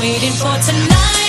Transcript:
waiting for tonight.